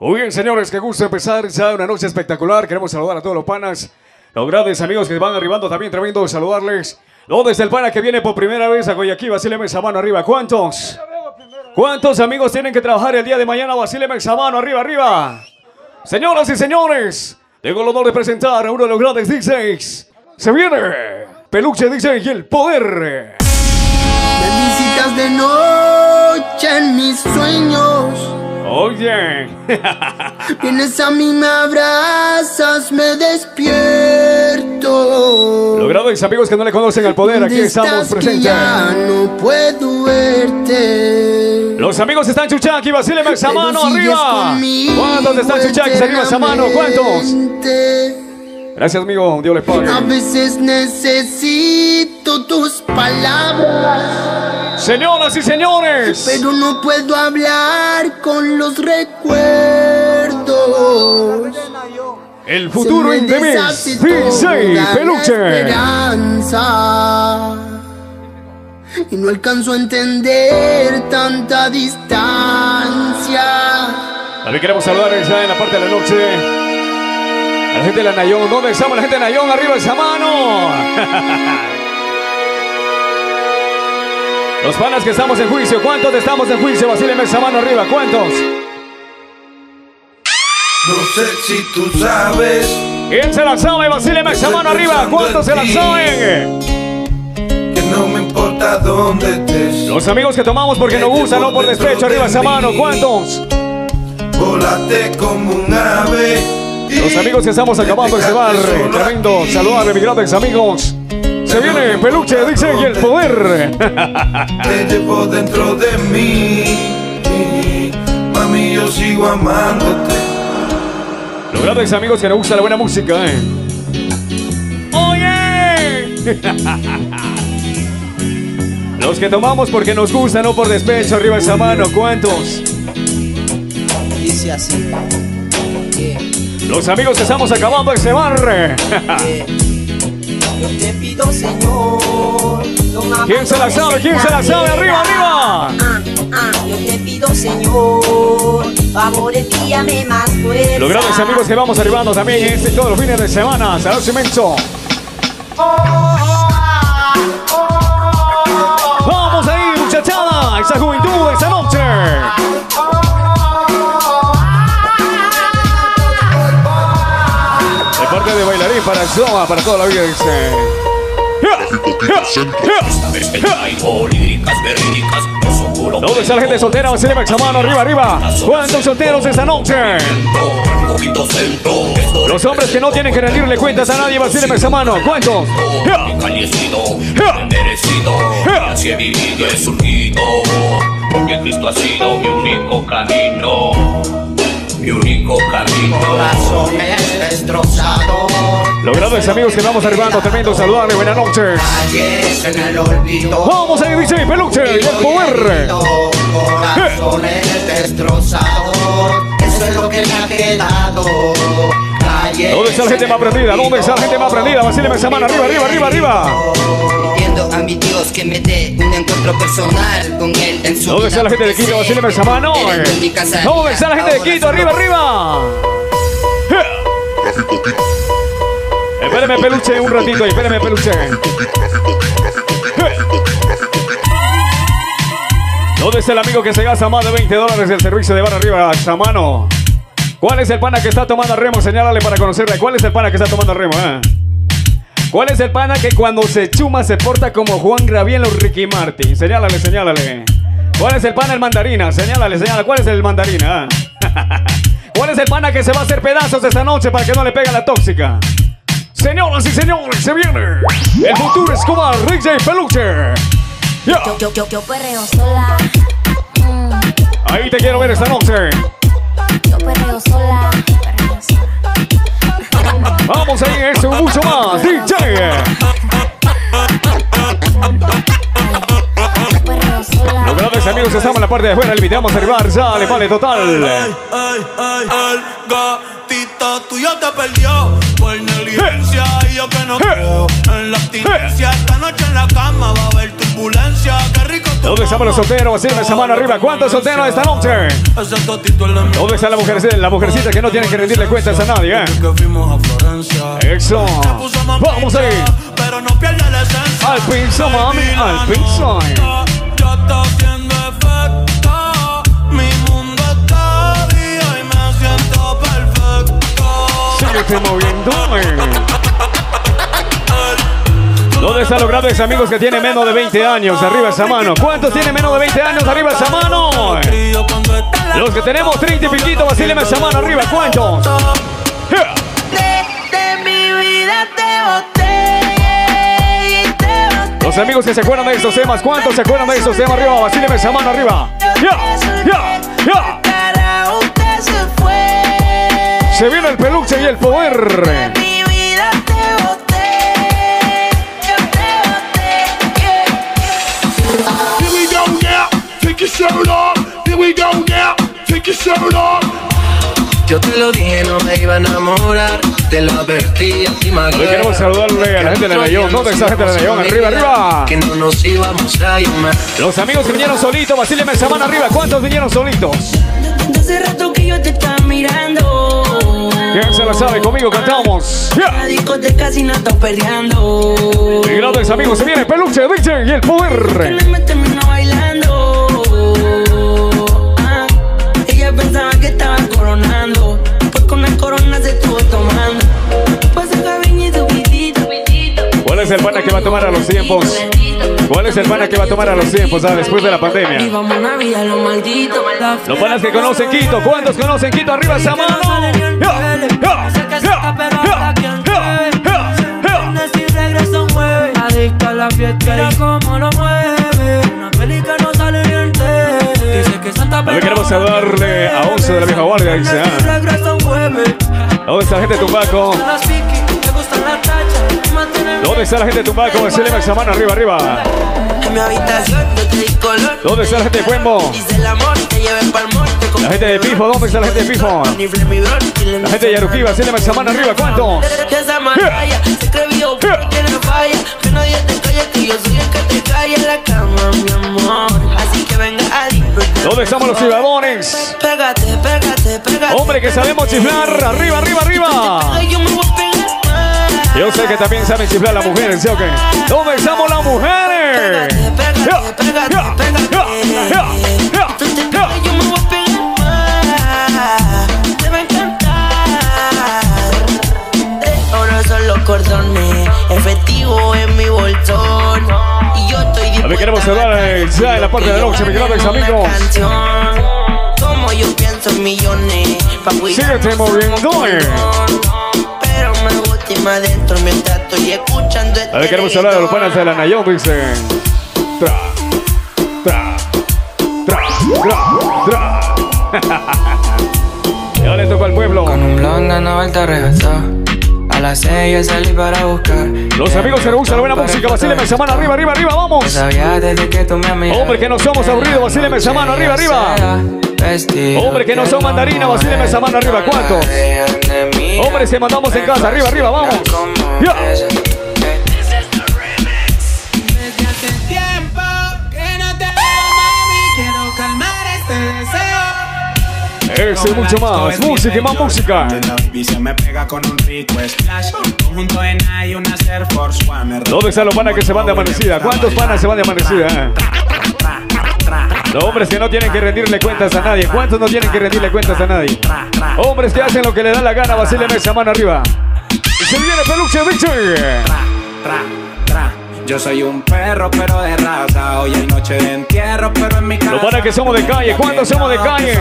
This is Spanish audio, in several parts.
Muy bien, señores, qué gusto empezar ya una noche espectacular. Queremos saludar a todos los panas, los grandes amigos que van arribando también, tremendo saludarles. Lo desde el pana que viene por primera vez a Guayaquil, Basile Mesa mano arriba. ¿Cuántos? ¿Cuántos amigos tienen que trabajar el día de mañana? Basile Mesa mano arriba, arriba. Señoras y señores, tengo el honor de presentar a uno de los grandes DJs. Se viene Peluche DJ y el poder. Me visitas de noche en mis sueños. Oye. Vienes a mí, me abrazas, me despierto. Los grandes amigos que no le conocen al poder, aquí ¿Dónde estamos presentes. ya no puedo verte. Los amigos están Chuchaki, Maxa Pero mano arriba. ¿Cuántos están Chuchaki? Arriba esa mano, ¿cuántos? Gracias, amigo. Dios les A pague. veces necesito tus palabras, Señoras y señores. pero no puedo hablar con los recuerdos. El futuro DJ la Peluche. Y no alcanzo a entender tanta distancia. También queremos saludar ya en la parte de la noche. A la gente de la Nayón. ¿Dónde estamos? La gente de Nayón, arriba esa mano. Los panas que estamos en juicio. ¿Cuántos estamos en juicio? Basile esa mano arriba. ¿Cuántos? No sé si tú sabes ¿Quién se la sabe? Basile esa mano arriba. ¿Cuántos se la saben? que no me importa dónde estés. Los amigos que tomamos porque nos gusta, no por despecho. Arriba esa mano. ¿Cuántos? Volate como un ave. Los amigos que estamos acabando este bar. Tremendo. Saludar a mis grandes amigos. Se viene Peluche, dice, y el poder. Te llevo dentro de mí. Mami, yo sigo amándote. Los grandes amigos que nos gusta la buena música, ¿eh? ¡Oye! Los que tomamos porque nos gusta, no por despecho. Arriba esa mano, ¿cuántos? Dice así. Los amigos estamos acabando ese bar. yeah. Yo te pido, Señor. no ¿Quién se la sabe? ¿Quién se la sabe? ¡Arriba, arriba! Yo. Los grandes amigos que vamos arribando también este, todos los fines de semana. Saludos inmenso. Vamos ahí, muchachada. Esa juventud, esa noche. Para Zoa, para toda la vida. Dice. ¿Dónde está la gente soltera? Va a ser Max mano arriba, arriba. ¿Cuántos solteros esta noche? Los hombres que no tienen que rendirle cuentas a nadie, va a ser Max mano. ¿Cuántos? Fallecido, merecido, así he vivido, he surgido, porque Cristo ha sido mi único camino, mi único camino. Corazón es destrozado. Los grandes amigos que vamos arribando, tremendo saludarle, buenas noches. En el olvido. Vamos a dice Peluche el poder. Corazón es destrozado. Eso es lo que me ha quedado. ¿Dónde está la gente más prendida? ¿Dónde está la gente más prendida? Vasile Max mano arriba, arriba, arriba, arriba. A mi Dios que me dé un encuentro personal con él en su ¿Dónde está la gente de Quito? Vasile Max mano. ¿Dónde está la gente de Quito? Arriba, arriba. Espérame, peluche, un ratito ahí. Espérame, peluche. ¿Dónde está el amigo que se gasta más de 20 dólares el servicio de bar arriba a mano? ¿Cuál es el pana que está tomando remo? Señálale para conocerle. ¿Cuál es el pana que está tomando remo? eh? ¿Cuál es el pana que cuando se chuma se porta como Juan Graviel o Ricky Martin? Señálale, señálale. ¿Cuál es el pana el mandarina? Señálale, señálale. ¿Cuál es el mandarina? ah? ¿Cuál es el pana que se va a hacer pedazos esta noche para que no le pegue la tóxica? Señoras y señores, se viene el futuro Escobar, DJ Peluche. Ya, Yo, yo, yo, yo perreo sola. Mm, Ahí te quiero ver esta noche. yo perreo sola. Perreo sola. Vamos ahí, eso y mucho más. DJ. Los grandes amigos estamos en la parte de afuera. Le invitamos a arribar. Ya le vale total. Ay, ay, el gatito tuyo te perdió por negligencia y yo que no creo en la abstinencia. Esta noche en la cama va a tu turbulencia, qué rico. ¿Dónde estamos los solteros? Así esa mano arriba. ¿Cuántos solteros esta noche? ¿Dónde está la mujer, la mujercita que no tiene que rendirle cuentas a nadie? eh? Eso. Vamos ahí. Al piso, mami, al piso. nota, Ya está ¿Dónde están los grandes amigos que tienen menos de 20 años? Arriba esa mano. ¿Cuántos tienen menos de 20 años? Arriba esa mano. Los que tenemos 30 y piquito, vacíleme esa mano arriba. ¿Cuántos? Los amigos que se acuerdan de estos temas, ¿cuántos se acuerdan de estos temas arriba? Vacíleme esa mano arriba. Usted se fue. Se viene el peluche y el poder. Shirt off. Here we go now, take your shirt off. Yo te lo dije, no me iba a enamorar. Te lo advertí, encima Hoy queremos saludarle a la gente de Nayón. ¿Dónde está la gente de Nayón? Arriba, arriba. Que no nos íbamos a llamar. Los amigos que vinieron solitos, vacíleme esa mano arriba. ¿Cuántos vinieron solitos? De hace rato que yo te estaba mirando. ¿Quién se la sabe? Conmigo cantamos. La ¡Ya! discoteca si no está perreando. Y grandes amigos, se viene el peluche, y el Que poder. El pana que va a tomar a los tiempos? ¿Cuál es el pana que va a tomar a los tiempos ah, después de la Y pandemia? Los panas que conocen Quito, ¿cuántos conocen Quito? Arriba esa mano. Adicta a la fiesta. Mira cómo lo mueve. Una peli que no sale bien. Dice que Santa Hoy queremos saludarle a 11 de la vieja guardia, dice. Ah. ¿Dónde está la gente de Tumbaco? ¿Dónde está la gente de Tumbaco? Decirle esa mano arriba, arriba. En mi habitación yo te di color. ¿Dónde está la gente de Cuembo? El. La gente de Pifo, ¿dónde está la gente de Pifo? La gente de Yaruquiba, decirle esa mano arriba, ¿cuántos? Que esa maraya se crevió que no falla. Que nadie te calle, que yo soy el que te calla en la cama, mi amor. Así que venga a disfrutar. ¿Dónde estamos los ciudadanos? Pégate, pégate, pégate. Hombre que sabemos chiflar, arriba, arriba, arriba. Ay, yo me voy a pegar más. Yo sé que también saben chiflar las mujeres, ¿sí o qué? ¿Dónde estamos las mujeres? Cordones, efectivo en mi bolsón. Y yo estoy A ver, queremos eh, ya en la parte de la noche, Una amigos. Como yo pienso en millones, pa' cuidar Síguete moviendo, eh. Adentro mientras estoy escuchando este A ver, queremos hablar de los panas de la Nayón, dicen. Tra, tra, tra, tra, tra. Y ahora le tocó al pueblo. Con un blond dando vuelta arrebatado. A las seis salí para buscar. Los amigos que nos gusta la buena música, Basile esa mano arriba, arriba, arriba, vamos. sabía desde que tú me. Hombre, que no somos aburridos, Basile esa mano arriba, arriba. Hombre, que no son mandarina, vacíleme esa mano arriba, ¿cuántos? Hombres que mandamos en casa, arriba, arriba, vamos. Ya. Desde hace tiempo que no te veo, mami. Quiero calmar este deseo. Ese y mucho más, música y más música. Y se me pega con un rico splash. Conjunto en hay una Air Force One. ¿Dónde están los panas que se van de amanecida? ¿Cuántos panas se van de amanecida? Los hombres que no tienen que rendirle cuentas a nadie. ¿Cuántos no tienen que rendirle cuentas a nadie? Hombres que hacen lo que le da la gana, Basile esa mano arriba. Y se viene peluche, bicho. Tra, tra. Yo soy un perro, pero de raza. Hoy hay noche de entierro, pero en mi casa. Los panas que somos de calle, ¿cuántos somos de calle?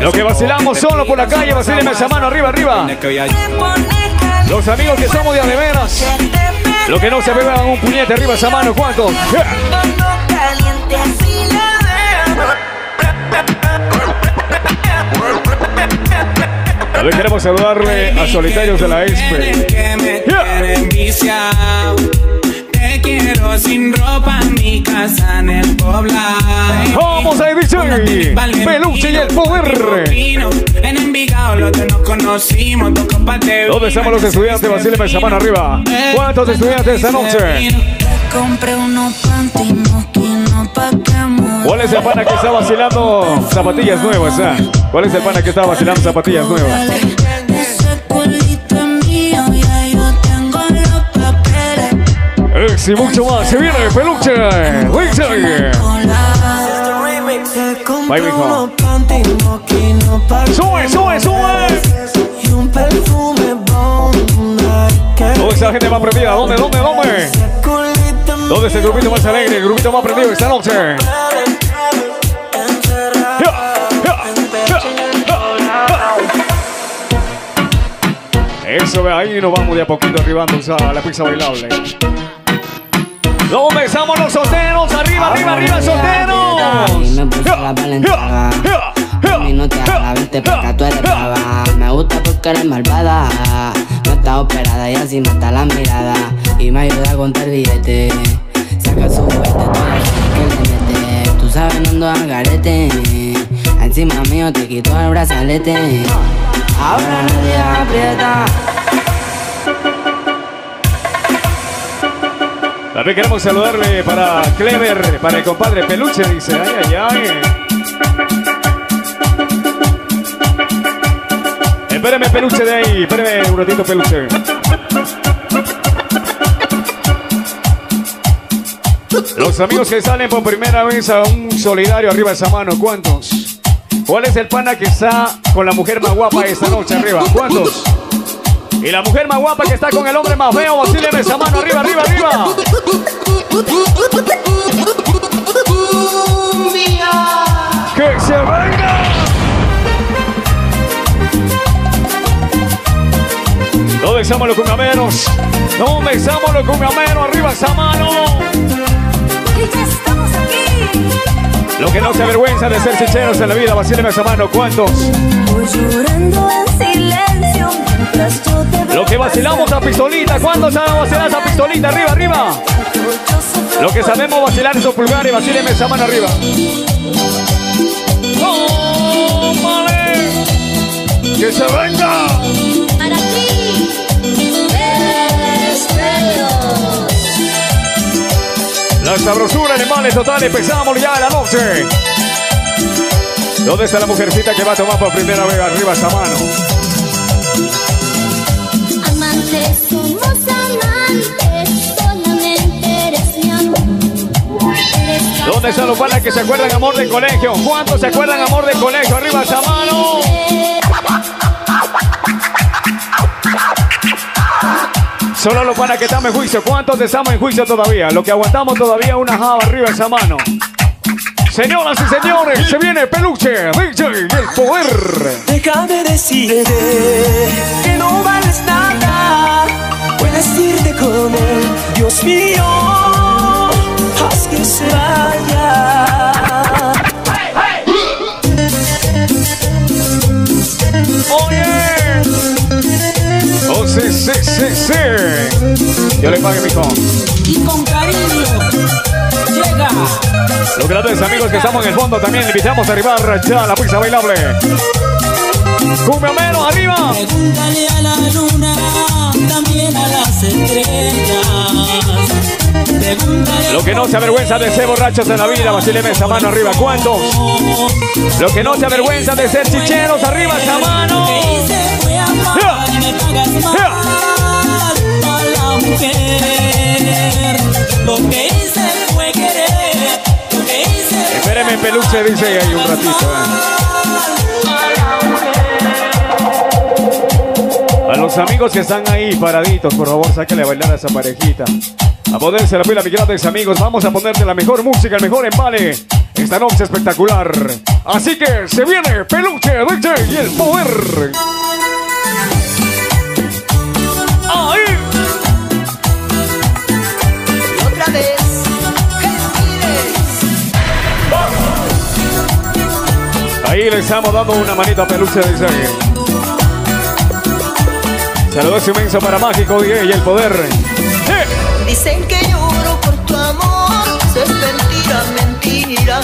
Los que vacilamos solo por la calle, Basile esa mano arriba, arriba. Los amigos que somos de adeveras. Los que no se beban un puñete arriba esa mano, ¿cuántos? Yeah. A ver, queremos saludarle a solitarios de la ESPE. Yeah. Te quiero sin ropa en mi casa en el poblado. Vamos ahí, DJ. Peluche y el poder. En Envigado los dos nos conocimos, dos copas de ¿Dónde estamos los estudiantes? Basile esa mano arriba. ¿Cuántos estudiantes esta noche? compré unos panty pa'. ¿Cuál es el pana que está vacilando zapatillas nuevas? ah? ¿Cuál es el pana que está vacilando zapatillas nuevas? Ex y mucho más. Se viene peluche. Richard. Bye, mijo. Sube, sube, sube. Toda esa gente más prendida. ¿Dónde, dónde, dónde? ¿Dónde es el grupito más alegre? El grupito más prendido esta noche. Eso, ve ahí nos vamos de a poquito arribando a la pista bailable. ¿Dónde estamos los solteros? Arriba, arriba, arriba, solteros. Y me puso la valentada. A mí no te haga, vente acá, tú eres brava. Me gusta porque eres malvada. No está operada y así está la mirada. Y me ayuda a contar billete. Saca su juguete, tú que le mete. Tú sabes, no ando al garete. Encima mío te quito el brazalete. También queremos saludarle para Clever, para el compadre Peluche, dice. Ay, ay, ay. Espéreme, Peluche de ahí. Espéreme un ratito, Peluche. Los amigos que salen por primera vez a un solidario arriba de esa mano, ¿cuántos? ¿Cuál es el pana que está con la mujer más guapa esta noche arriba? ¿Cuántos? Y la mujer más guapa que está con el hombre más feo, vacíleme esa mano arriba, arriba, arriba. ¡Que se venga! No desámoslo con amenos. No desámoslo con ameno. Arriba esa mano. Y ya estamos aquí. Lo que no se avergüenza de ser sinceros en la vida, vacíleme esa mano. ¿Cuántos? Voy llorando en silencio mientras yo te veo Lo que vacilamos a pistolita. ¿Cuántos saben vacilar esa pistolita? Arriba, arriba. Lo que sabemos vacilar esos pulgares, vacíleme esa mano arriba. ¡Tómale! ¡Que se venga! Sabrosura, animales totales, empezamos ya la noche. ¿Dónde está la mujercita que va a tomar por primera vez arriba esa mano? Amantes somos amantes, solamente eres mi amor. Eres ¿Dónde están los panas que se acuerdan amor del colegio? ¿Cuántos se acuerdan amor del colegio? Arriba esa mano. Solo los panas que estamos en juicio. ¿Cuántos estamos en juicio todavía? Los que aguantamos todavía una java arriba esa mano. Señoras y señores, se viene peluche, DJ y el poder. Déjame decirte que no vales nada. Puedes irte con él, Dios mío, haz que se vaya. Sí, sí, sí, sí. Yo le pague, mijo. Y con cariño llega Los grandes amigos que estamos en el fondo también invitamos a arribar ya la pista bailable. Cumbia menos arriba. Pregúntale a la luna, también a las estrellas. Lo que no se avergüenza de ser borrachos en la vida, vacíleme esa mano arriba. ¿Cuántos? Lo que no se avergüenza de ser chicheros, arriba esa mano. Lo peluche, dice ahí un ratito. eh. A los amigos que están ahí paraditos, por favor, sáquenle a bailar a esa parejita. A ponerse la pila, mis grandes amigos. Vamos a ponerte la mejor música, el mejor embale. Esta noche espectacular. Así que se viene Peluche, DJ y el poder. ¡Ahí! Otra vez, Ahí le estamos dando una manita a Peluche, dice. Saludos inmenso para Mágico DJ y el poder. Dicen que lloro por tu amor, eso es mentira, mentira.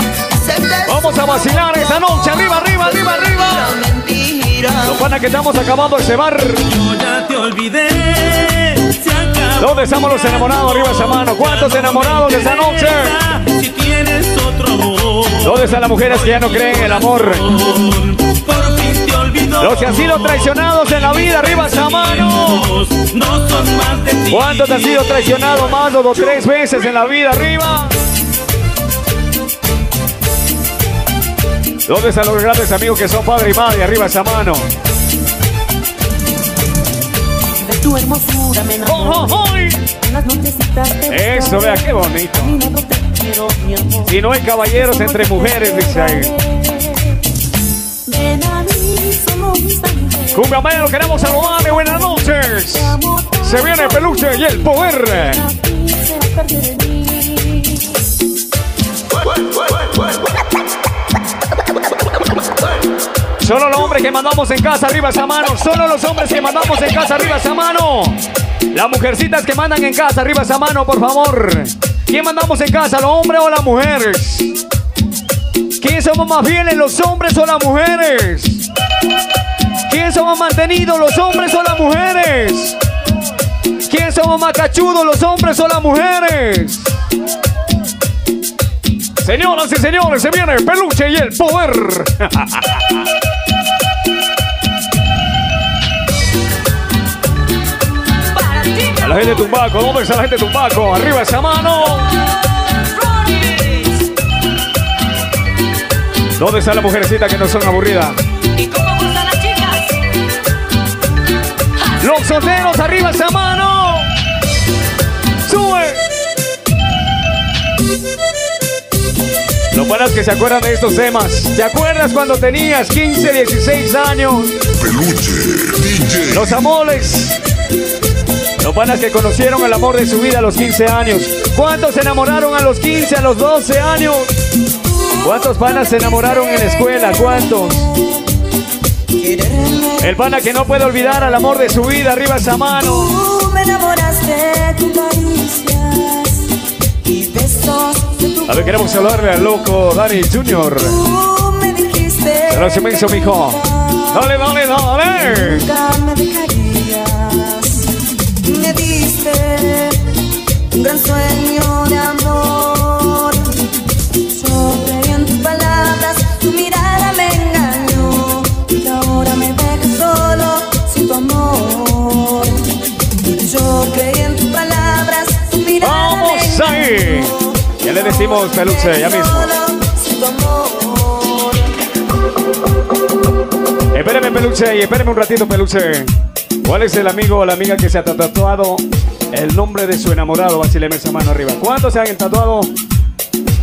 Vamos a vacilar esta noche. Arriba, arriba, arriba, arriba. mentira. Los panas que estamos acabando ese bar. Yo ya te olvidé, ¿Dónde estamos los enamorados? Arriba esa mano. ¿Cuántos enamorados de esta noche? Si tienes otro amor, ¿Dónde están las mujeres que ya no creen en el amor? Los que han sido traicionados en la vida, arriba esa mano. ¿Cuántos han sido traicionados más de dos tres veces en la vida, arriba? ¿Dónde están los grandes amigos que son padre y madre? Arriba esa mano. De tu hermosura me. Oh, oh, te Eso, vea qué bonito. Si no hay caballeros entre mujeres, dice ahí. Cumbia Maya, lo queremos saludar. Buenas noches. Se viene el peluche y el poder. Solo los hombres que mandamos en casa, arriba esa mano. Solo los hombres que mandamos en casa, arriba esa mano. Las mujercitas que mandan en casa, arriba esa mano, por favor. ¿Quién mandamos en casa, los hombres o las mujeres? ¿Quién somos más fieles, los hombres o las mujeres? ¿Quién somos mantenidos, los hombres o las mujeres? ¿Quién somos más cachudos, los hombres o las mujeres? Señoras y señores, se viene el peluche y el poder. A la gente de Tumbaco, ¿dónde está la gente de Tumbaco? Arriba esa mano. ¿Dónde está la mujercita que no son aburridas? Solteros, arriba esa mano. Sube. Los panas que se acuerdan de estos temas. ¿Te acuerdas cuando tenías 15, 16 años? Peluche, DJ. Los amores. Los panas que conocieron el amor de su vida a los 15 años. ¿Cuántos se enamoraron a los 15, a los 12 años? ¿Cuántos panas se enamoraron en la escuela? ¿Cuántos? El pana que no puede olvidar al amor de su vida, arriba esa mano. Tú me enamoraste con caricias y besos de tu A ver, queremos saludarle al loco Dani Junior. Tú me dijiste Gracias, inmenso, mijo. Dale, dale, dale. nunca me dejarías. Me diste un gran sueño mirada me Vamos ahí. Ya le decimos peluche, ya mismo. Espéreme, peluche, y espéreme un ratito, peluche. ¿Cuál es el amigo o la amiga que se ha tatuado el nombre de su enamorado? Vacileme esa mano arriba. ¿Cuántos se han tatuado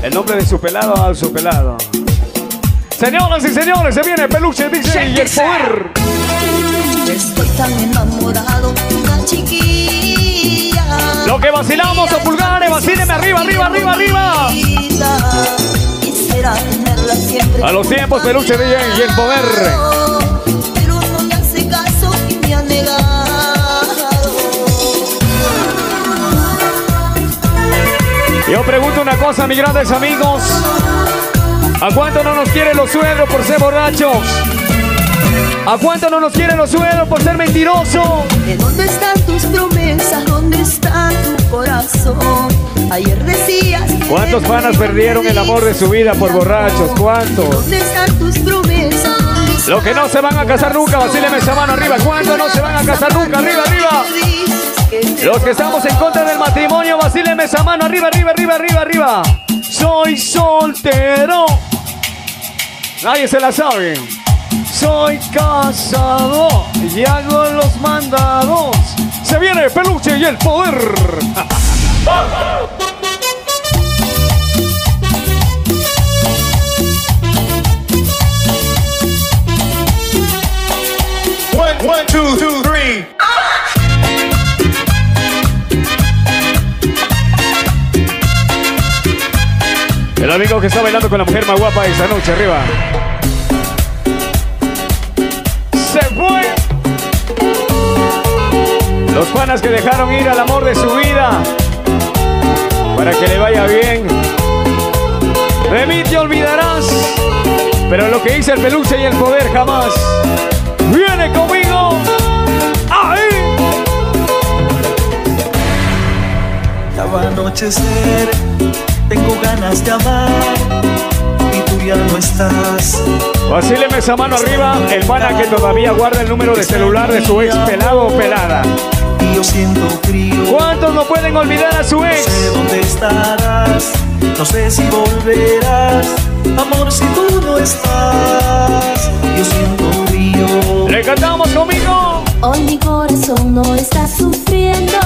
el nombre de su pelado al su pelado? Señoras y señores, se viene peluche, dice y el poder. Estoy tan enamorado. Lo que vacilamos a pulgares, vacíleme arriba, arriba, arriba, arriba. A los tiempos, peluche, DJ y el poder. Pero no me hace caso y me ha negado. Yo pregunto una cosa, mis grandes amigos. ¿A cuánto no nos quieren los suegros por ser borrachos? ¿A cuánto no nos quieren los suegros por ser mentirosos? ¿De dónde están tus promesas? ¿Dónde está tu corazón? Ayer decías que ¿Cuántos panas perdieron el amor de su vida por borrachos? ¿Cuántos? ¿Dónde están tus promesas? ¿Dónde están Los que no se van a casar nunca, vacíleme esa mano arriba. ¿Cuántos no se van a casar nunca? Arriba, arriba. Los que estamos en contra del matrimonio, vacíleme esa mano arriba, arriba, arriba, arriba, arriba. Soy soltero. Nadie se la sabe. Soy casado y hago los mandados. Se viene el peluche y el poder. One, one, two, two, three. El amigo que está bailando con la mujer más guapa esta noche arriba. Los panas que dejaron ir al amor de su vida. Para que le vaya bien. De mí te olvidarás. Pero lo que hice el peluche y el poder jamás. Viene conmigo. Ahí. anochecer tengo ganas de amar y tú ya no estás. Vacíleme esa mano arriba, el pana que todavía guarda el número de celular de su ex pelado o pelada. Siento frío. ¿Cuántos no pueden olvidar a su ex? No sé dónde estarás, no sé si volverás. Amor, si tú no estás, yo siento frío. ¿Le cantamos conmigo? Hoy mi corazón no está sufriendo.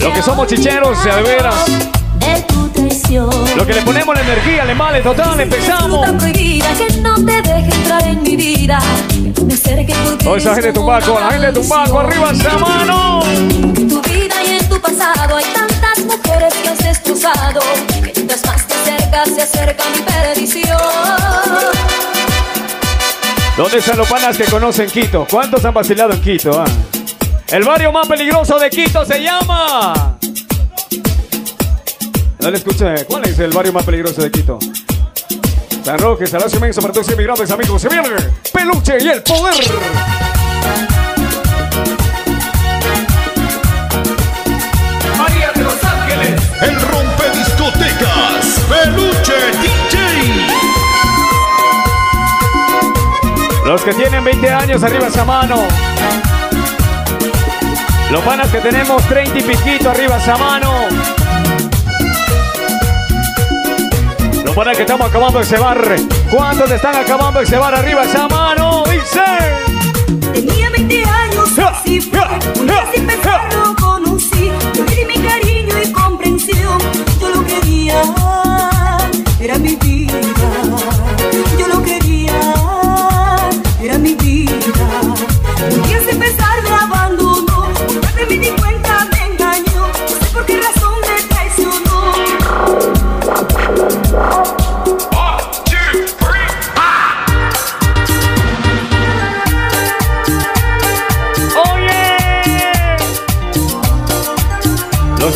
Lo que somos chicheros, de veras. Lo que le ponemos la energía, le male total, empezamos. Tan prohibida que no te deje entrar en mi vida. Que me acerque porque Toda esa gente de Tumbaco, la gente de Tumbaco, arriba esa mano. En tu vida y en tu pasado hay tantas mujeres que has destrozado. Que mientras más te acercas, se acerca mi perdición. ¿Dónde están los panas que conocen Quito? ¿Cuántos han vacilado en Quito? ah? El barrio más peligroso de Quito se llama. No le escuché. ¿Cuál es el barrio más peligroso de Quito? San Roque, Salacio Inmenso para todos inmigrantes, amigos. Se viene Peluche y el poder. María de Los Ángeles, el rompe discotecas, Peluche DJ. Los que tienen 20 años, arriba esa mano. Los panas que tenemos 30 y piquito, arriba esa mano. Panas que estamos acabando ese bar. ¿Cuántos están acabando ese bar? Arriba esa mano. Dice. Tenía 20 años, así fue. Día sin pensarlo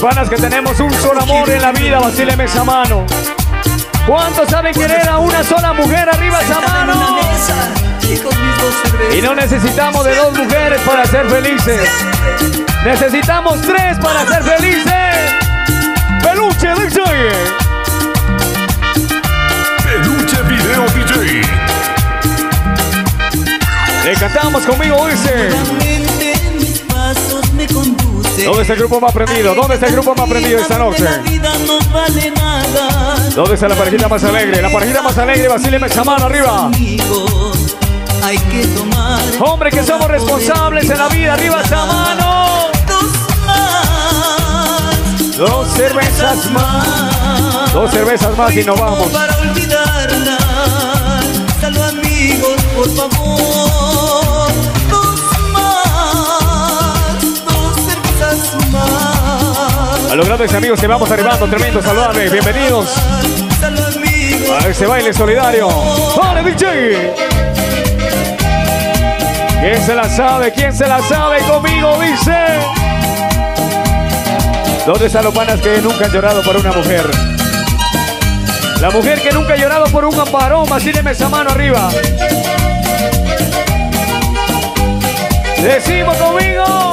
panas que tenemos un solo amor en la vida, vacíleme esa mano. ¿Cuántos saben querer a una sola mujer arriba esa mano? Y no necesitamos de dos mujeres para ser felices. Necesitamos tres para ser felices. Peluche DJ. Peluche Video DJ. Le cantamos conmigo, dice. mis pasos me. ¿Dónde está el grupo más prendido? ¿Dónde está el grupo más prendido esta noche? ¿Dónde está la parejita más alegre? La parejita más alegre, esa mano arriba. Hay que tomar. Hombre, que somos responsables en la vida, arriba esa mano. Dos cervezas más. Dos cervezas más y nos vamos. Para olvidarla. Salud amigos, por favor. A los grandes amigos que vamos arribando, tremendo, saludame, bienvenidos a este baile solidario. ¡Dale, DJ! ¿Quién se la sabe? ¿Quién se la sabe conmigo? Dice. ¿Dónde están los panas que nunca han llorado por una mujer? La mujer que nunca ha llorado por un varón, vacíleme esa mano arriba. Decimos conmigo.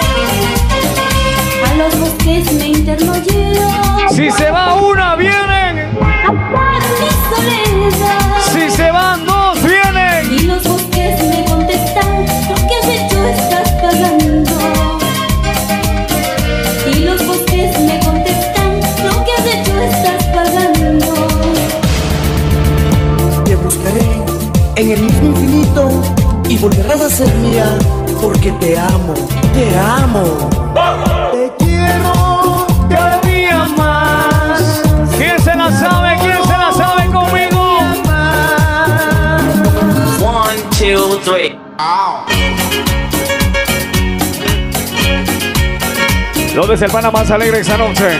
A los me interno yo. Si se va una, vienen. Para mi soledad. Si se van dos, vienen. Y los bosques me contestan, lo que has hecho estás pagando. Y los bosques me contestan, lo que has hecho estás pagando. Te buscaré en el mismo infinito y volverás a ser mía porque te amo, te amo. Te quiero ¿Dónde es el pana más alegre esa noche?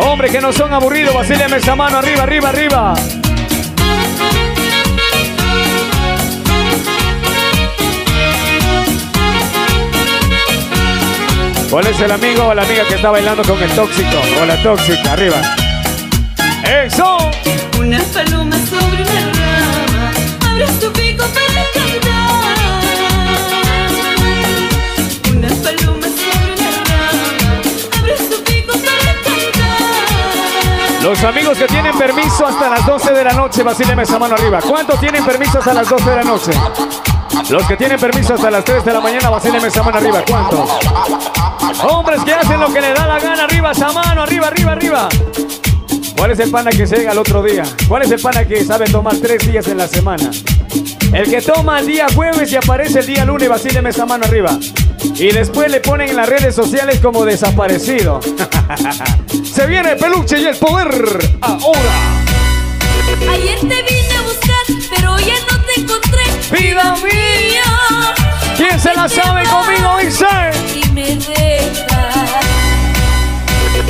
Hombre, que no son aburridos, vacíleme esa mano arriba, arriba, arriba. ¿Cuál es el amigo o la amiga que está bailando con el tóxico o la tóxica? Arriba. ¡Eso! Una paloma sobre una rama su pico para Los amigos que tienen permiso hasta las 12 de la noche, vacíleme esa mano arriba. ¿Cuántos tienen permiso hasta las 12 de la noche? Los que tienen permiso hasta las 3 de la mañana, vacíleme esa mano arriba. ¿Cuántos? Hombres que hacen lo que le da la gana, arriba esa mano, arriba, arriba, arriba. ¿Cuál es el pana que llega al otro día? ¿Cuál es el pana que sabe tomar tres días en la semana? El que toma el día jueves y aparece el día lunes, vacíleme esa mano arriba. Y después le ponen en las redes sociales como desaparecido. Se viene el peluche y el poder ahora. Ayer te vine a buscar, pero ya no te encontré. ¡Vida mía! ¿Quién se la sabe conmigo, dice? Y me dejas.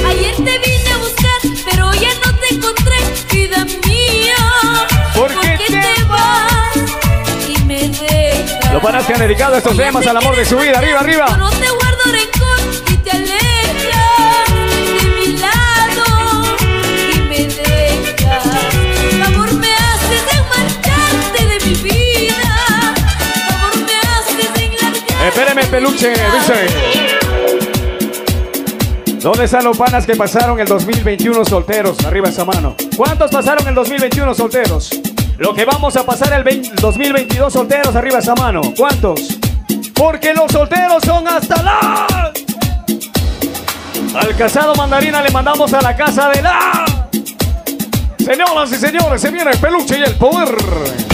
Ayer te vine a buscar, pero ya no te encontré. Vida mía. ¿Por qué te vas? Y me dejas. Los panas que han dedicado estos temas al amor de su vida. Arriba, arriba. No te Espéreme, peluche, dice. ¿Dónde están los panas que pasaron el 2021 solteros? Arriba esa mano. ¿Cuántos pasaron el 2021 solteros? Lo que vamos a pasar el 20 2022 solteros, arriba esa mano. ¿Cuántos? Porque los solteros son hasta la... Al casado mandarina le mandamos a la casa de la... Señoras y señores, se viene el peluche y el poder.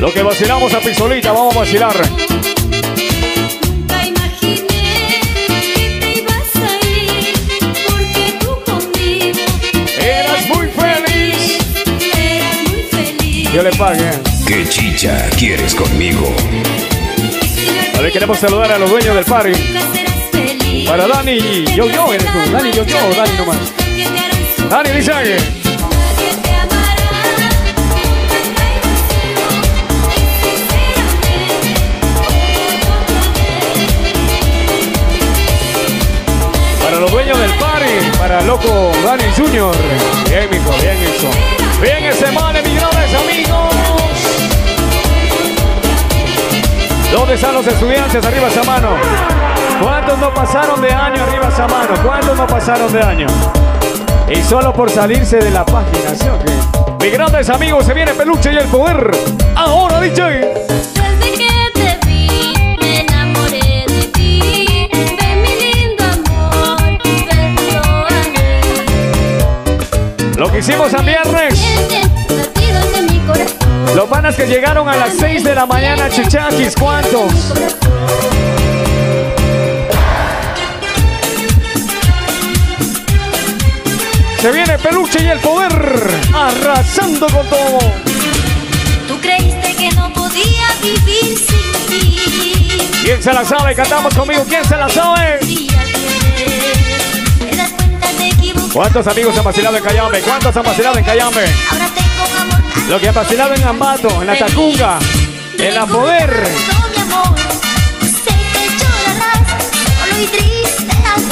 Lo que vacilamos a pistolita, vamos a vacilar. Nunca imaginé que te ibas a ir, porque tú conmigo Eras muy feliz. eras muy feliz. Yo le pague. ¿Qué chicha quieres conmigo? A ver, queremos saludar a los dueños del party. Para Dani, yo, yo, eres tú. Dani, yo, yo, Dani nomás. Dani, dice loco Dani Junior. Bien, mijo, bien eso. Bien ese man, mis grandes amigos. ¿Dónde están los estudiantes? Arriba esa mano. ¿Cuántos no pasaron de año? Arriba esa mano. ¿Cuántos no pasaron de año? Y solo por salirse de la página, ¿sí o qué? Mis grandes amigos, se viene Peluche y el poder. Ahora, DJ. Lo que hicimos el viernes. Los panas que llegaron a las 6 de la mañana, chichaquis, ¿cuántos? Se viene Peluche y el poder, arrasando con todo. Tú creíste que no podía vivir sin ti. ¿Quién se la sabe? Cantamos conmigo, ¿quién se la sabe? ¿Cuántos amigos han vacilado en Cayambe? ¿Cuántos han vacilado en Cayambe? Lo que han vacilado en Ambato, en la Tacunga, en la Poder. lindo, mi amor. Sé que llorarás, solo y triste al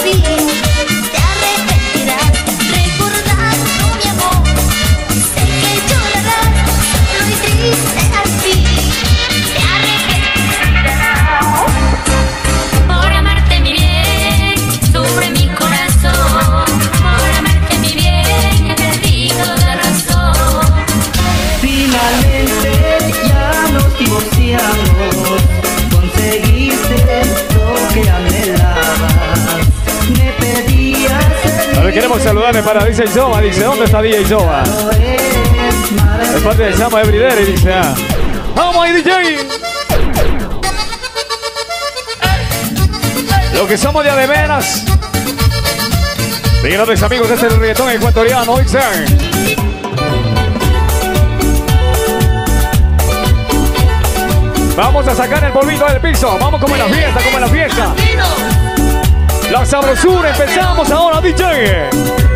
para DJ Soba. Dice, ¿dónde está DJ Soba? Es parte de Sama Everyday dice, ah, ¡Vamos ahí, DJ! Lo que somos de de veras. Mis grandes amigos, este es el reggaetón ecuatoriano, dice. Vamos a sacar el polvito del piso. Vamos como en la fiesta, como en la fiesta. La sabrosura, empezamos ahora, DJ.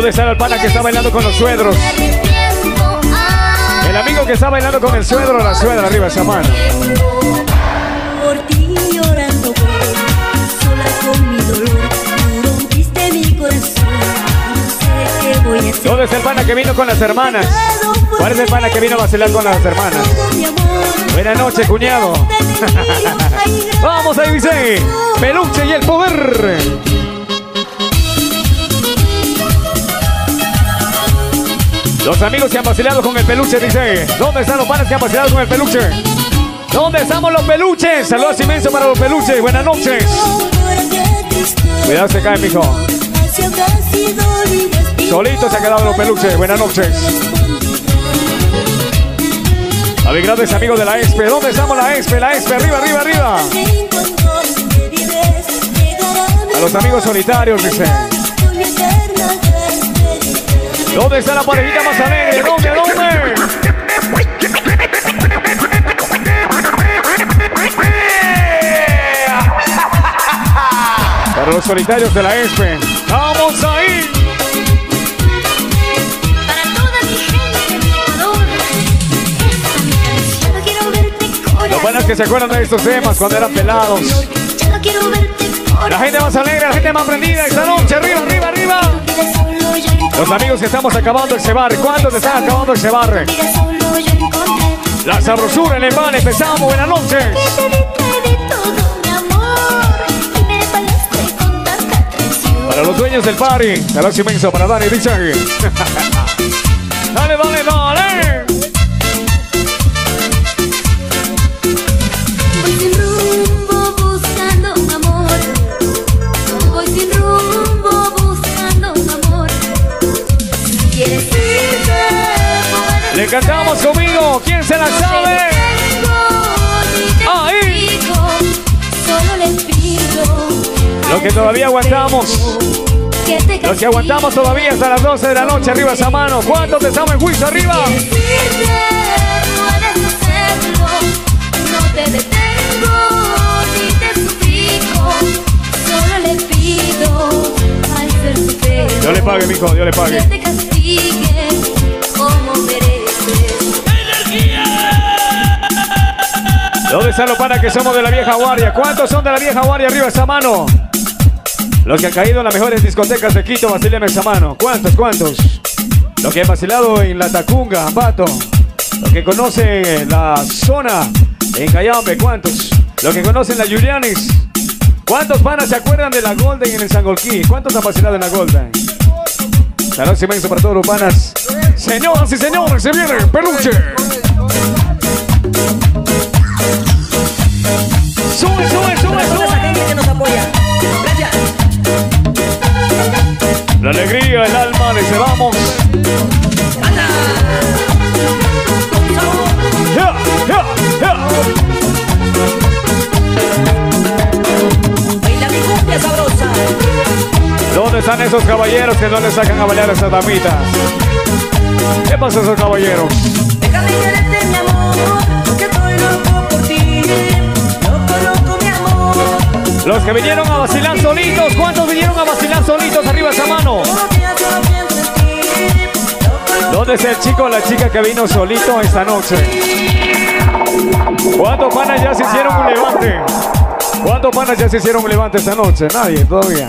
¿Dónde está el pana que está bailando con los suegros? El amigo que está bailando con el suegro, la suegra arriba esa mano. Por ti llorando voy, sola con mi dolor. Tú rompiste mi corazón. No sé qué voy a hacer. ¿Dónde ¿Dónde está el pana que vino con las hermanas? ¿Cuál es el pana que vino a vacilar con las hermanas? Buenas noches, cuñado. Vamos ahí, dice. Peluche y el poder. Los amigos que han vacilado con el peluche, dice. ¿Dónde están los panes que han vacilado con el peluche? ¿Dónde estamos los peluches? Saludos inmensos para los peluches. Buenas noches. Cuidado, se cae, mijo. Solito se ha quedado los peluches. Buenas noches. A mis grandes amigos de la ESPE. ¿Dónde estamos la ESPE? La ESPE, arriba, arriba, arriba. A los amigos solitarios, dice. ¿Dónde está la parejita más alegre? ¿Dónde, dónde? Para los solitarios de la ESPE. ¡Vamos ahí! Los buenos que se acuerdan de estos temas cuando eran pelados. La gente más alegre, la gente más prendida esta noche. Arriba, arriba, arriba. Los amigos que estamos acabando el cebar. ¿Cuántos están acabando el cebar? La sabrosura, el embale. Empezamos. Buenas noches. Para los dueños del party. Saludos inmenso para Dani Richard. dale, dale, dale. Cantamos conmigo. ¿Quién se la sabe? Ahí. Los que todavía aguantamos. que Los que aguantamos todavía hasta las 12 de la noche. Arriba esa mano. ¿Cuántos estamos en juicio arriba? Te detengo ni te suplico, solo le pido al ser tu pelo Dios le pague, mijo. Dios le que pague. te castigue ¿Dónde están los panas que somos de la vieja guardia? ¿Cuántos son de la vieja guardia? Arriba esa mano. Los que han caído en las mejores discotecas de Quito, vacíleme esa mano. ¿Cuántos? ¿Cuántos? Los que han vacilado en la Tacunga, Ambato. Los que conocen la zona en Cayambe, ¿cuántos? Los que conocen la Julianis. ¿Cuántos panas se acuerdan de la Golden en el Sangolquí? ¿Cuántos han vacilado en la Golden? Saludos inmenso para todos los panas. Señoras y señores, se viene peluche. Sube, sube, sube, sube. gente que nos apoya. Gracias. La alegría, el alma, dice vamos. Ya, ya, ya. Baila mi cumbia sabrosa. ¿Dónde están esos caballeros que no le sacan a bailar a esas damitas? ¿Qué pasa esos caballeros? Déjame quererte, mi amor, que estoy loco por ti. Los que vinieron a vacilar solitos, ¿cuántos vinieron a vacilar solitos? Arriba esa mano. ¿Dónde está el chico o la chica que vino solito esta noche? ¿Cuántos panas ya se hicieron un levante? ¿Cuántos panas ya se hicieron un levante esta noche? Nadie, todavía.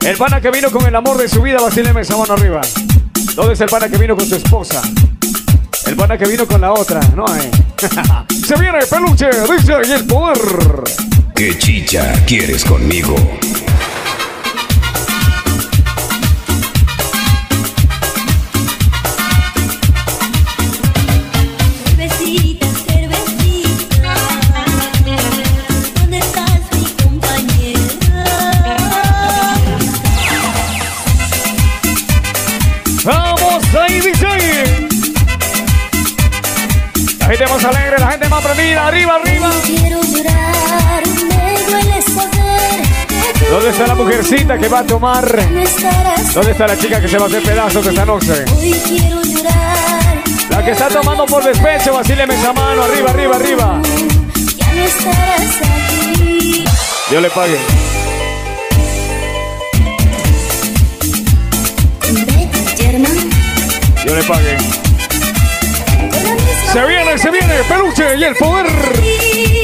El pana que vino con el amor de su vida, vacíleme esa mano arriba. ¿Dónde está el pana que vino con su esposa? El pana que vino con la otra, no hay. se viene peluche, dice y el poder. ¿Qué chicha quieres conmigo? Cervecita, cervecita, ¿Dónde está la mujercita que va a tomar? ¿Dónde está la chica que se va a hacer pedazos esta noche? La que está tomando por despecho, vacíleme esa mano, arriba, arriba, arriba. ya no estarás aquí. Dios le pague. Dios le pague. Se viene, se viene, peluche y el poder.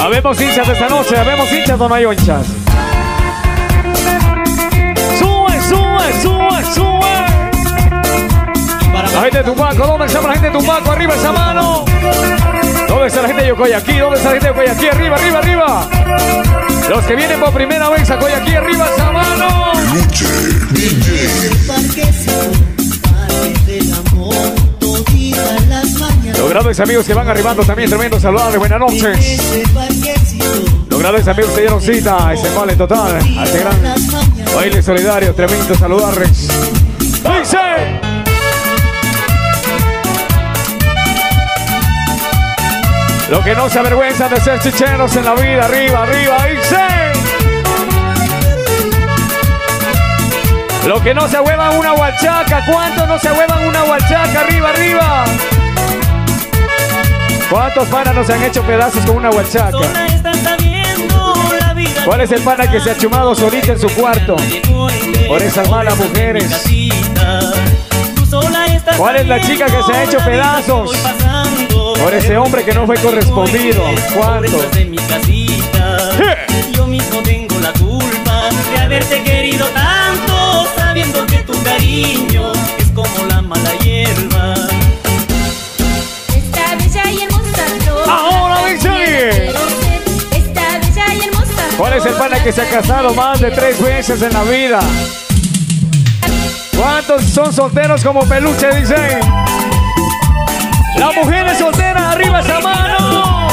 Habemos hinchas esta noche. Habemos hinchas o no hay hinchas. Sube, sube, sube, sube. La gente de Tumbaco, ¿dónde está la gente de Tumbaco? Arriba esa mano. ¿Dónde está la gente de Yocoyaquí? ¿Dónde está la gente de Yocoyaquí? Arriba, arriba, arriba. Los que vienen por primera vez a Coyaquí, arriba esa mano. Los grandes amigos que van arribando también, tremendo saludarles, buenas noches. Los grandes amigos que dieron cita, ese vale total, a este gran baile solidario, tremendo saludarles. Dice. Lo que no se avergüenza de ser chicheros en la vida, arriba, arriba, dice. Lo que no se huevan una huachaca, ¿cuántos no se huevan una huachaca? Arriba, arriba. ¿Cuántos panas nos han hecho pedazos con una huachaca? ¿Cuál es el pana que se ha chumado solita en su cuarto? Por esas malas mujeres. ¿Cuál es la chica que se ha hecho pedazos? Por ese hombre que no fue correspondido. ¿Cuántos? Yo mismo tengo la culpa de haberte querido tanto, sabiendo que tu cariño es como la mala hierba. Que se ha casado más de tres veces en la vida? ¿Cuántos son solteros como peluche, dicen? La mujer es soltera, arriba esa mano.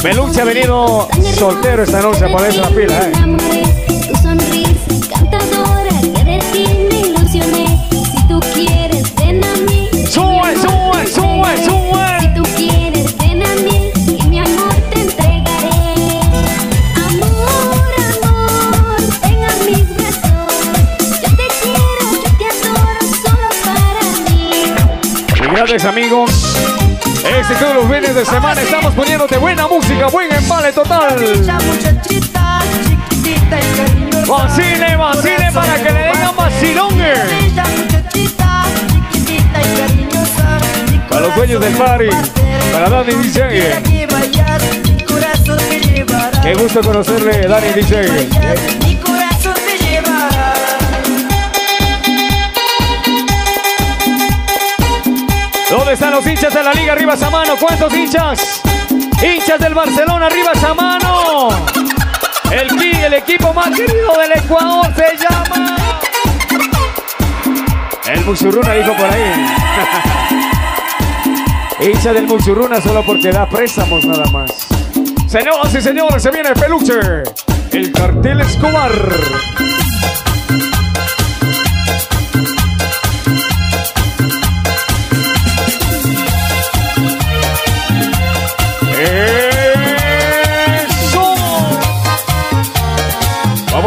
Peluche ha venido soltero esta noche, eso la pila, eh. Y grandes amigos, este todos los fines de semana estamos poniéndote buena música, buen embale total. Vacile, vacile para que le den vacilongue. Para los dueños del party, para Dani DJ. Qué gusto conocerle, Dani DJ. ¿Dónde están los hinchas de la liga? Arriba esa mano. ¿Cuántos hinchas? Hinchas del Barcelona, arriba esa mano. El, el equipo más querido del Ecuador se llama. El Musurruna dijo por ahí. Hincha del Musurruna solo porque da préstamos nada más. Señoras y señores, se viene el peluche. El cartel Escobar.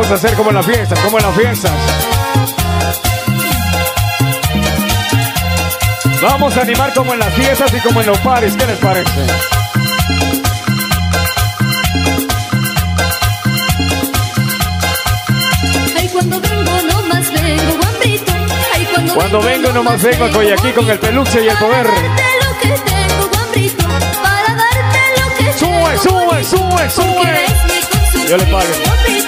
Vamos a hacer como en las fiestas, como en las fiestas. Vamos a animar como en las fiestas y como en los pares. ¿Qué les parece? Ay, cuando vengo, no más vengo. Ay, cuando, Cuando vengo nomás vengo a Coyaquí con el peluche y el poder. Sube, sube, sube, sube. Yo le pago.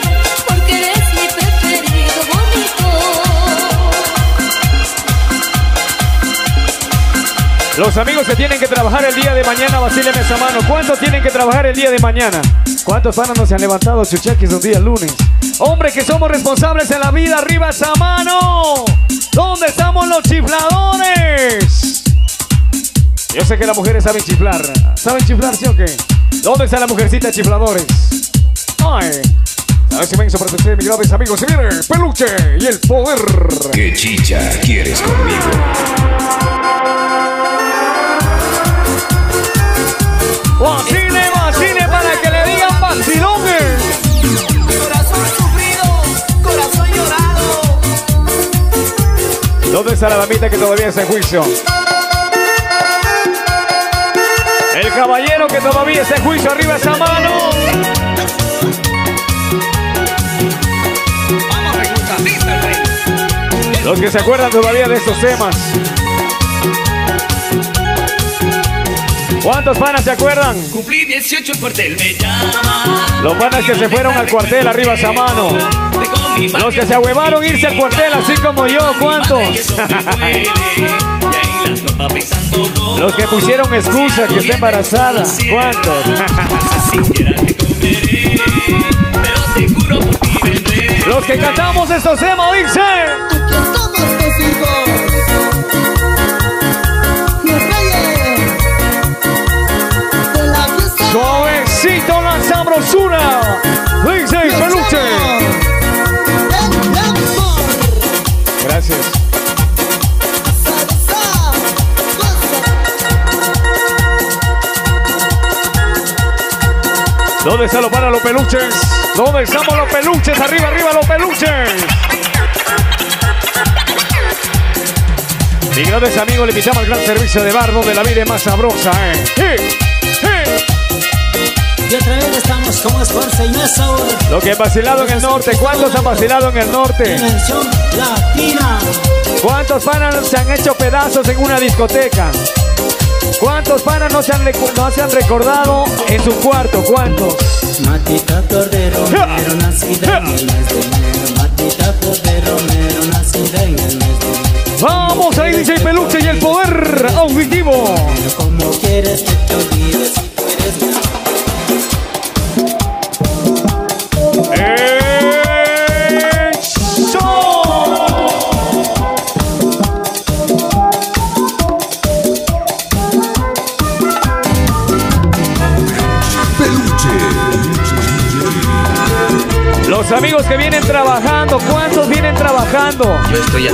Los amigos que tienen que trabajar el día de mañana, vacílenme esa mano. ¿Cuántos tienen que trabajar el día de mañana? ¿Cuántos panas no se han levantado chuchaquis un día lunes? Hombre, que somos responsables en la vida, arriba esa mano. ¿Dónde estamos los chifladores? Yo sé que las mujeres saben chiflar. ¿Saben chiflar, sí o qué? ¿Dónde está la mujercita de chifladores? Ay. Si ven para ustedes, mis grandes amigos. Se viene peluche y el poder. ¿Qué chicha quieres conmigo? Vacile, vacile para que le digan vacilongue. Corazón sufrido, corazón llorado. ¿Dónde está la damita que todavía está en juicio? El caballero que todavía está en juicio, arriba esa mano. Los que se acuerdan todavía de estos temas. ¿Cuántos panas se acuerdan? Cumplí 18 el cuartel me llama. Los panas que se fueron al cuartel arriba a mano. Los que se ahuevaron irse al cuartel así como yo, ¿cuántos? Los que pusieron excusas que está embarazada, ¿cuántos? Los que cantamos estos temas, dice. Suavecito la sabrosura. Dice peluche. Gracias. ¿Dónde están los para los peluches? ¿Dónde estamos los peluches? Arriba, arriba los peluches. Mi grandes amigos, le invitamos al gran servicio de bar donde la vida más sabrosa, ¿eh? ¡Sí! Y otra vez estamos con esfuerzo y no es sabor. Lo que han vacilado en el norte, ¿cuántos han vacilado en el norte? Dimensión latina. ¿Cuántos panas se han hecho pedazos en una discoteca? ¿Cuántos panas no se han, no se han recordado en su cuarto? ¿Cuántos? Matita de Romero, nacida en el mes de enero. Matita de Romero, nacida en el mes de enero. Vamos ahí, dice el peluche y el poder auditivo. Como quieres que te olvides si tú eres mi amigos que vienen trabajando, ¿cuántos vienen trabajando?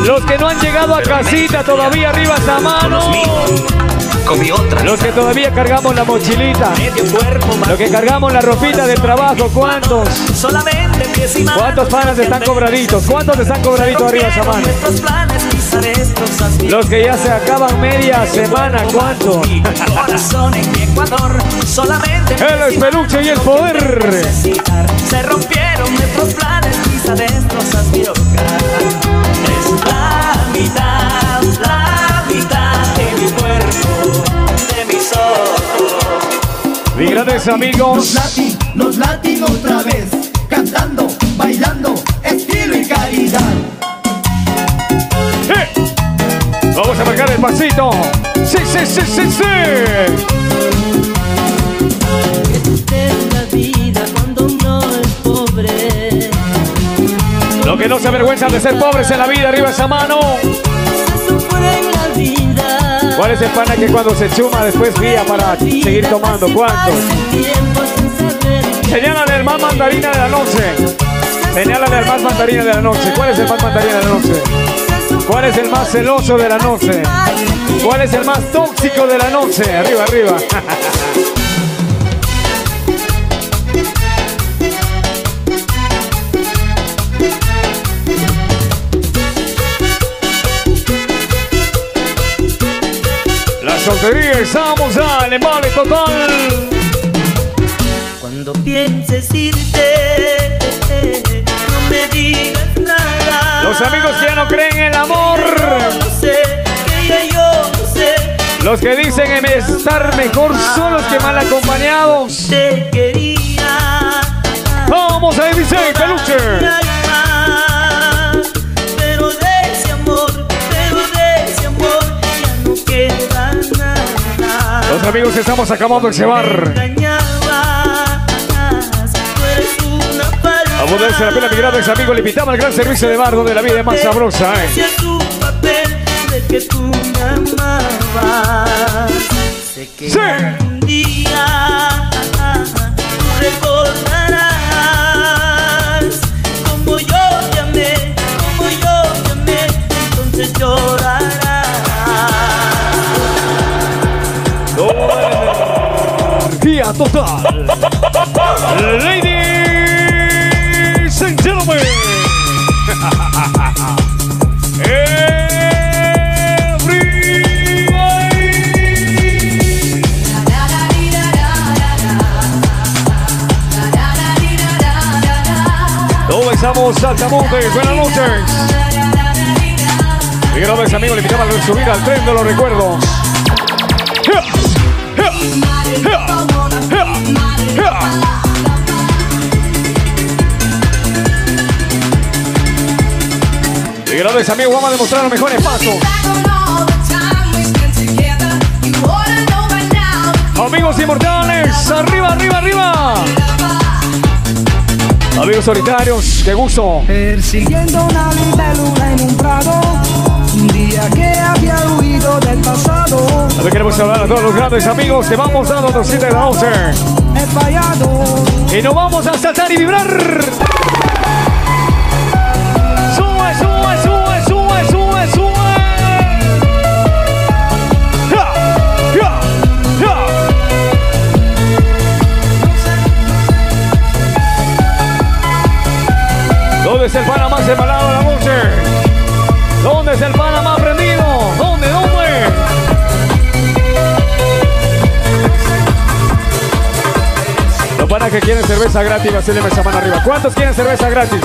Los que no han llegado a casita todavía arriba esa mano. Otra. Los que todavía cargamos la mochilita. Los que cargamos la ropita del trabajo, ¿cuántos? Solamente. ¿Cuántos panas están cobraditos? ¿Cuántos están cobraditos arriba esa mano? Los que ya se acaban media semana, ¿cuántos? El peluche y el poder. Se rompieron nuestros planes, quizá destrozas mi hogar. Es la mitad, la mitad de mi cuerpo, de mis ojos. Mis grandes amigos. Los lati, los latinos otra vez, cantando, bailando, estilo y calidad. ¡Eh! Vamos a marcar el pasito. Sí, sí, sí, sí, sí. Lo que no se avergüenza de ser pobres en la vida, arriba esa mano. ¿Cuál es el pana que cuando se chuma después guía para seguir tomando? Saber Señálale el más mandarina de la noche. Señálale al más mandarina de la noche. ¿Cuál es el más mandarina de la noche? ¿Cuál es el más celoso de la noche? ¿Cuál es el más tóxico de la noche? Arriba, arriba. soltería, estamos al vale total. Cuando pienses irte, no me digas nada. Los amigos que ya no creen en el amor. No sé, que ya yo no sé. Los que dicen en estar mejor son los que mal acompañados. Te quería. Vamos ahí, dice peluche. Amigos estamos acabando el cebar. Engañabas, tú eres una palabra. A ponerse la pena, mi gran ex amigo, le invitamos al gran servicio de bar donde la vida es más sabrosa. ¿eh? De. Sé que Sí. algún día tú recordarás como yo te amé, como yo te amé, entonces llorarás. Energía total. Ladies and gentlemen. Buenas noches. Y grandes amigos, le invitamos a subir al tren de los recuerdos. Y grandes amigos, vamos a demostrar los mejores pasos. Amigos inmortales, arriba, arriba, arriba. Amigos solitarios, qué gusto. Persiguiendo una libélula en un prado Un día que había huido del pasado A ver, queremos hablar a todos los grandes amigos que vamos dando los 7 de la 11. He fallado Y nos vamos a saltar y vibrar. Que quieren cerveza gratis, hacerle esa mano arriba. ¿Cuántos quieren cerveza gratis?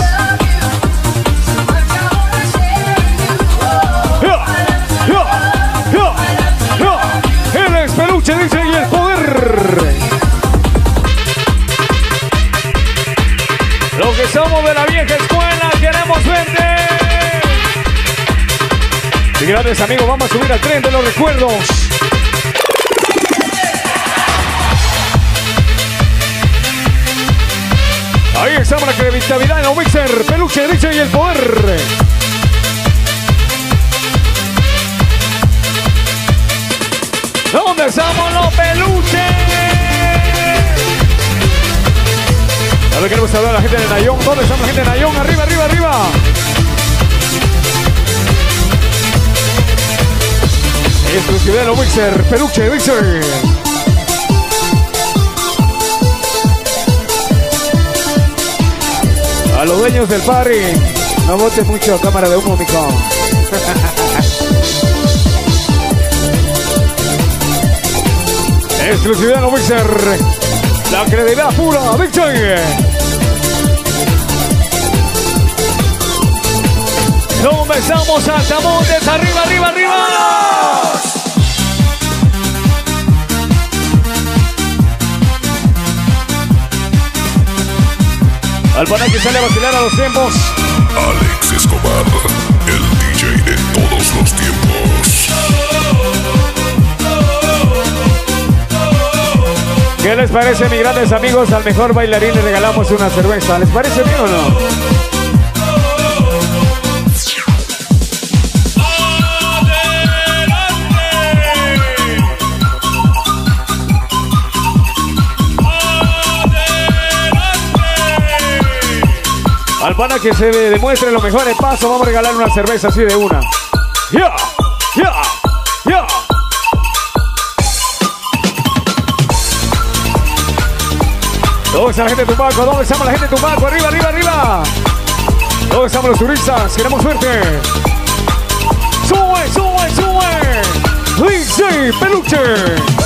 El ex peluche dice y el poder. Los que somos de la vieja escuela queremos verte. Y grandes amigos, vamos a subir al tren de los recuerdos. Ahí estamos la credibilidad en mixer, peluche, dicho y el poder. ¿Dónde estamos los peluches? A ver, queremos saludar a la gente de Nayón. ¿Dónde está la gente de Nayón? Arriba, arriba, arriba. Exclusividad de los Mixer, peluche, Mixer. A los dueños del party, no bote mucho cámara de humo, mico. Exclusividad los Mixer. La credibilidad pura, Mixer. Comenzamos altamontes, arriba, arriba, arriba. Al pana que sale a vacilar a los tiempos. Alex Escobar, el DJ de todos los tiempos. ¿Qué les parece, mis grandes amigos? Al mejor bailarín le regalamos una cerveza. ¿Les parece bien o no? Al pana que se de- demuestre los mejores pasos, vamos a regalar una cerveza así de una. ¡Ya! ¡Ya! ¡Ya! ¿Dónde está la gente de Tumbaco? ¿Dónde estamos la gente de Tumbaco? Arriba, arriba, arriba. ¿Dónde estamos los turistas? Queremos suerte. ¡Sube, sube, sube! ¡DJ Peluche!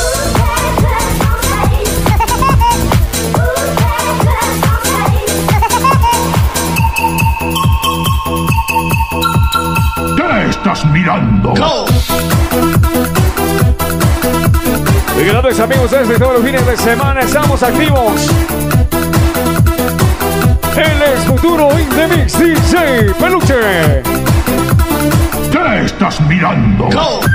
¿Qué estás mirando? Y grandes amigos, desde todos los fines de semana estamos activos. Él es futuro in the mix DJ Peluche. ¿Qué estás mirando? Vieja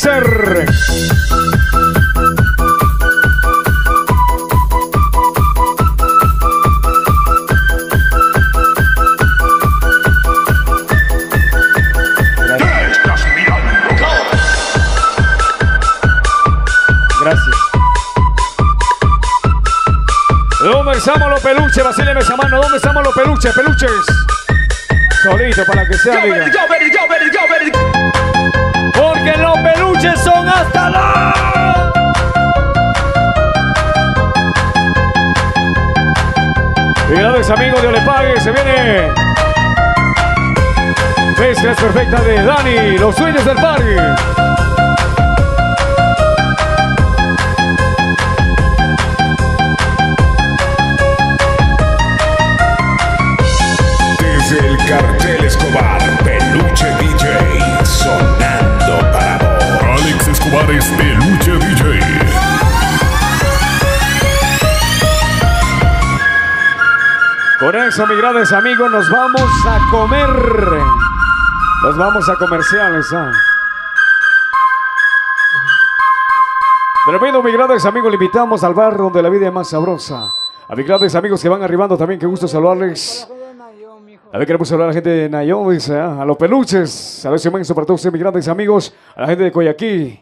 Mixer. ¿Qué estás mirando? Gracias. ¿Dónde estamos los peluches? Basile Mesamano, ¿dónde estamos los peluches? Peluches. Solito para que sea amiga porque los peluches son hasta la... Y grandes amigos de Olepague, se viene mezclas perfectas de Dani, los sueños del parque. Desde el cartel Escobar. González Peluche DJ. Con eso, mis grandes amigos, nos vamos a comer. Nos vamos a comerciales. ¿ah? Tremendo, mis grandes amigos, le invitamos al bar donde la vida es más sabrosa. A mis grandes amigos que van arribando también, qué gusto saludarles. A ver, queremos saludar a la gente de Nayón, ¿eh? a los peluches, a los inmensos para todos mis grandes amigos, a la gente de Coyaquí,